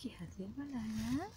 Qui hasil balanya?